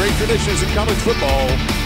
great traditions in college football.